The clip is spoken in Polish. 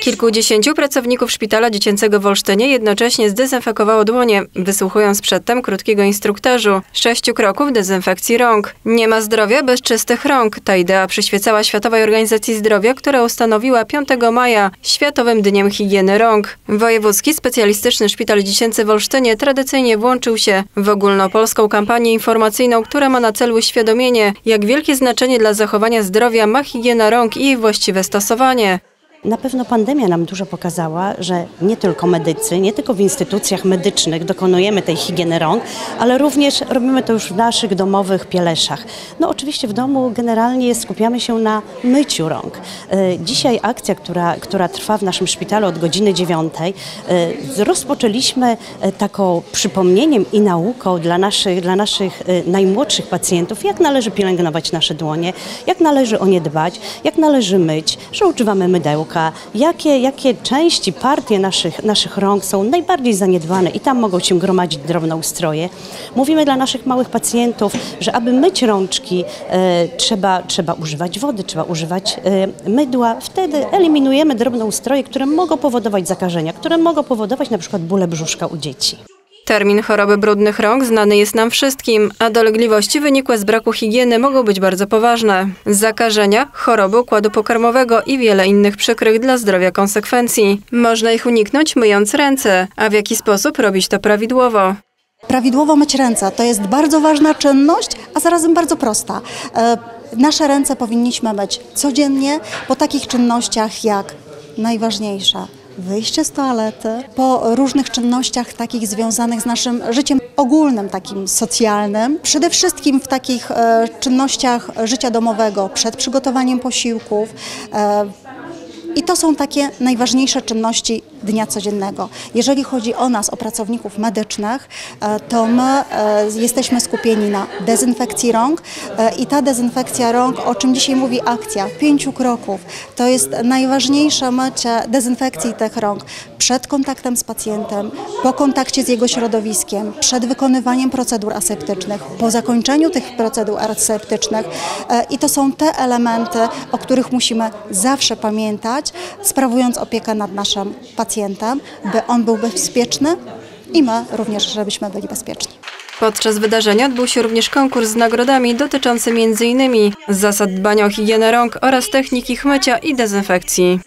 Kilkudziesięciu pracowników szpitala dziecięcego w Olsztynie jednocześnie zdezynfekowało dłonie, wysłuchując przedtem krótkiego instruktażu. Sześciu kroków dezynfekcji rąk. Nie ma zdrowia bez czystych rąk. Ta idea przyświecała Światowej Organizacji Zdrowia, która ustanowiła 5 maja Światowym Dniem Higieny Rąk. Wojewódzki Specjalistyczny Szpital Dziecięcy w Olsztynie tradycyjnie włączył się w ogólnopolską kampanię informacyjną, która ma na celu uświadomienie, jak wielkie znaczenie dla zachowania zdrowia ma higiena rąk i jej właściwe stosowanie dostosowanie. Na pewno pandemia nam dużo pokazała, że nie tylko medycy, nie tylko w instytucjach medycznych dokonujemy tej higieny rąk, ale również robimy to już w naszych domowych pieleszach. No oczywiście w domu generalnie skupiamy się na myciu rąk. E, Dzisiaj akcja, która, która trwa w naszym szpitalu od godziny dziewiątej, e, rozpoczęliśmy e, taką przypomnieniem i nauką dla naszych, dla naszych najmłodszych pacjentów, jak należy pielęgnować nasze dłonie, jak należy o nie dbać, jak należy myć, że używamy mydełka, jakie, jakie części, partie naszych, naszych rąk są najbardziej zaniedbane i tam mogą się gromadzić drobnoustroje. Mówimy dla naszych małych pacjentów, że aby myć rączki e, trzeba, trzeba używać wody, trzeba używać e, mydła. Wtedy eliminujemy drobnoustroje, które mogą powodować zakażenia, które mogą powodować na przykład bóle brzuszka u dzieci. Termin choroby brudnych rąk znany jest nam wszystkim, a dolegliwości wynikłe z braku higieny mogą być bardzo poważne. Zakażenia, choroby układu pokarmowego i wiele innych przykrych dla zdrowia konsekwencji. Można ich uniknąć myjąc ręce, a w jaki sposób robić to prawidłowo. Prawidłowo myć ręce to jest bardzo ważna czynność, a zarazem bardzo prosta. E, Nasze ręce powinniśmy myć codziennie po takich czynnościach jak najważniejsza wyjście z toalety, po różnych czynnościach takich związanych z naszym życiem ogólnym, takim socjalnym. Przede wszystkim w takich e, czynnościach życia domowego, przed przygotowaniem posiłków, e, i to są takie najważniejsze czynności dnia codziennego. Jeżeli chodzi o nas, o pracowników medycznych, e, to my e, jesteśmy skupieni na dezynfekcji rąk e, i ta dezynfekcja rąk, o czym dzisiaj mówi akcja, pięciu kroków, to jest najważniejsze mycie dezynfekcji tych rąk przed kontaktem z pacjentem, po kontakcie z jego środowiskiem, przed wykonywaniem procedur aseptycznych, po zakończeniu tych procedur aseptycznych i to są te elementy, o których musimy zawsze pamiętać, sprawując opiekę nad naszym pacjentem, by on był bezpieczny i my również, żebyśmy byli bezpieczni. Podczas wydarzenia odbył się również konkurs z nagrodami dotyczący m.in. zasad dbania o higienę rąk oraz techniki mycia i dezynfekcji.